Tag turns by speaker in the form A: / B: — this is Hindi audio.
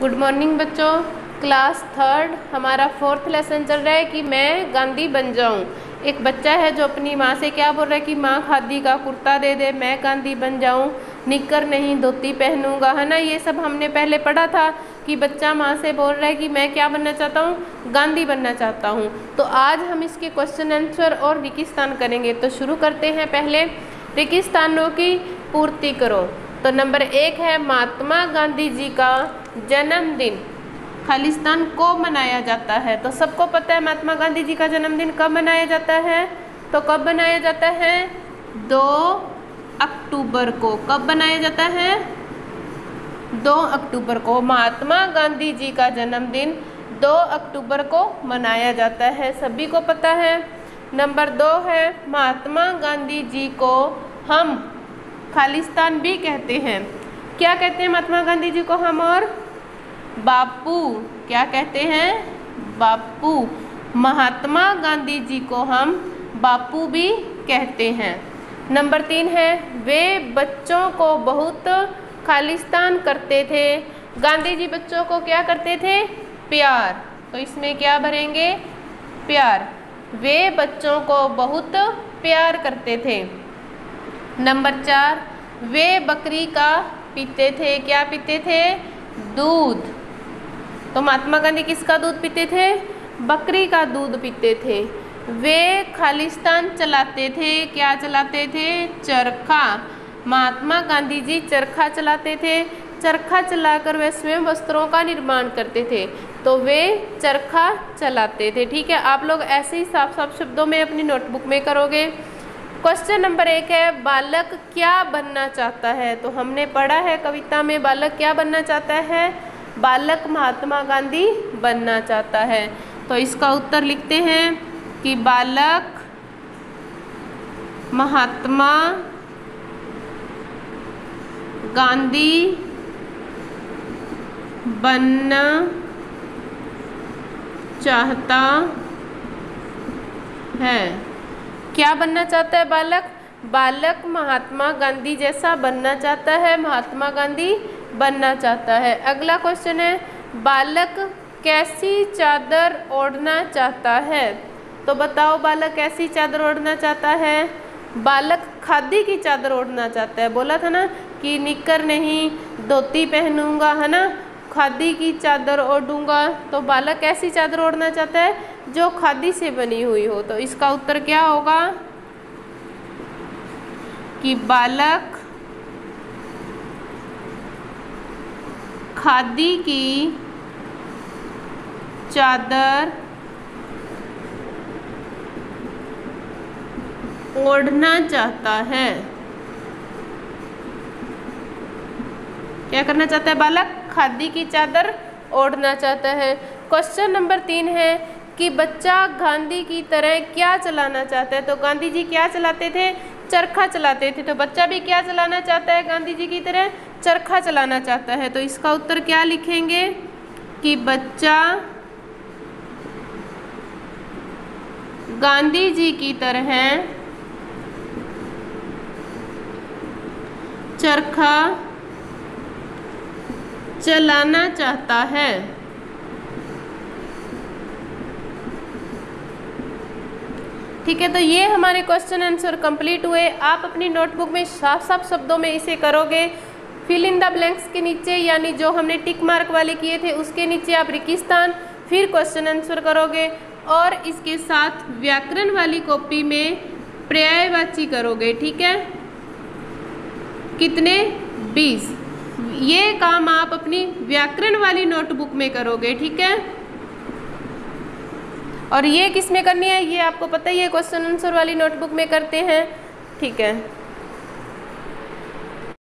A: गुड मॉर्निंग बच्चों. क्लास थर्ड हमारा फोर्थ लेसन चल रहा है कि मैं गांधी बन जाऊँ. एक बच्चा है जो अपनी माँ से क्या बोल रहा है कि, माँ, खादी का कुर्ता दे दे, मैं गांधी बन जाऊँ. निकर नहीं, धोती पहनूँगा. है ना, ये सब हमने पहले पढ़ा था कि बच्चा माँ से बोल रहा है कि, मैं क्या बनना चाहता हूँ? गांधी बनना चाहता हूँ. तो आज हम इसके क्वेश्चन आंसर और रिकिस्तान करेंगे. तो शुरू करते हैं पहले रिकिस्तानों की पूर्ति करो. तो नंबर एक है महात्मा गांधी जी का जन्मदिन। खालिस्तान को मनाया जाता है। तो सबको पता है महात्मा गांधी जी का जन्मदिन कब मनाया जाता है? तो कब मनाया जाता है? दो अक्टूबर को। कब मनाया जाता है? दो अक्टूबर को। महात्मा गांधी जी का जन्मदिन दो अक्टूबर को मनाया जाता है। सभी को पता है। नंबर दो है, महात्मा गांधी जी को हम खालिस्तान भी कहते हैं। क्या कहते हैं महात्मा गांधी जी को हम और? बापू, क्या कहते हैं? बापू, महात्मा गांधी जी को हम बापू भी कहते हैं। नंबर तीन है, वे बच्चों को बहुत खालिस्तान करते थे। गांधी जी बच्चों को क्या करते थे? प्यार। तो इसमें क्या भरेंगे? प्यार। वे बच्चों को बहुत प्यार करते थे। नंबर चार, वे बकरी का पीते थे। क्या पीते थे? दूध। तो महात्मा गांधी किसका दूध पीते थे? बकरी का दूध पीते थे। वे खालिस्तान चलाते थे। क्या चलाते थे? चरखा। महात्मा गांधी जी चरखा चलाते थे। चरखा चलाकर वे स्वयं वस्त्रों का निर्माण करते थे। तो वे चरखा चलाते थे। ठीक है, आप लोग ऐसे ही साफ़ साफ़ शब्दों में अपनी नोटबुक में करोगे। क्वेश्चन नंबर एक है, बालक क्या बनना चाहता है? तो हमने पढ़ा है कविता में, बालक क्या बनना चाहता है? बालक महात्मा गांधी बनना चाहता है। तो इसका उत्तर लिखते हैं कि बालक महात्मा गांधी बनना चाहता है। क्या बनना चाहता है बालक? बालक महात्मा गांधी जैसा बनना चाहता है। महात्मा गांधी बनना चाहता है। अगला क्वेश्चन है, बालक कैसी चादर ओढ़ना चाहता है? तो बताओ, बालक कैसी चादर ओढ़ना चाहता है? बालक खादी की चादर ओढ़ना चाहता है। बोला था ना कि निकर नहीं, धोती पहनूँगा, है ना? खादी की चादर ओढ़ूँगा। तो बालक ऐसी चादर ओढ़ना चाहता है? जो खादी से बनी हुई हो। तो इसका उत्तर क्या होगा? कि बालक खादी की चादर ओढ़ना चाहता है। क्या करना चाहता है बालक? खादी की चादर ओढ़ना चाहता है। क्वेश्चन नंबर तीन है कि बच्चा गांधी की तरह क्या चलाना चाहता है? तो गांधी जी क्या चलाते थे? चरखा चलाते थे। तो बच्चा भी क्या चलाना चाहता है गांधी जी की तरह? चरखा चलाना चाहता है तो इसका उत्तर क्या लिखेंगे? कि बच्चा गांधी जी की तरह चरखा चलाना चाहता है। ठीक है तो ये हमारे क्वेश्चन आंसर कंप्लीट हुए। आप अपनी नोटबुक में साफ़ साफ़ शब्दों में इसे करोगे। फिल इन द ब्लैंक्स के नीचे, यानी जो हमने टिक मार्क वाले किए थे, उसके नीचे आप रिकिस्तान फिर क्वेश्चन आंसर करोगे और इसके साथ व्याकरण वाली कॉपी में पर्यायवाची करोगे, ठीक है? कितने? बीस। ये काम आप अपनी व्याकरण वाली नोटबुक में करोगे, ठीक है? और ये किसमें करनी है? ये आपको पता ही है क्वेश्चन आंसर वाली नोटबुक में करते हैं, ठीक है?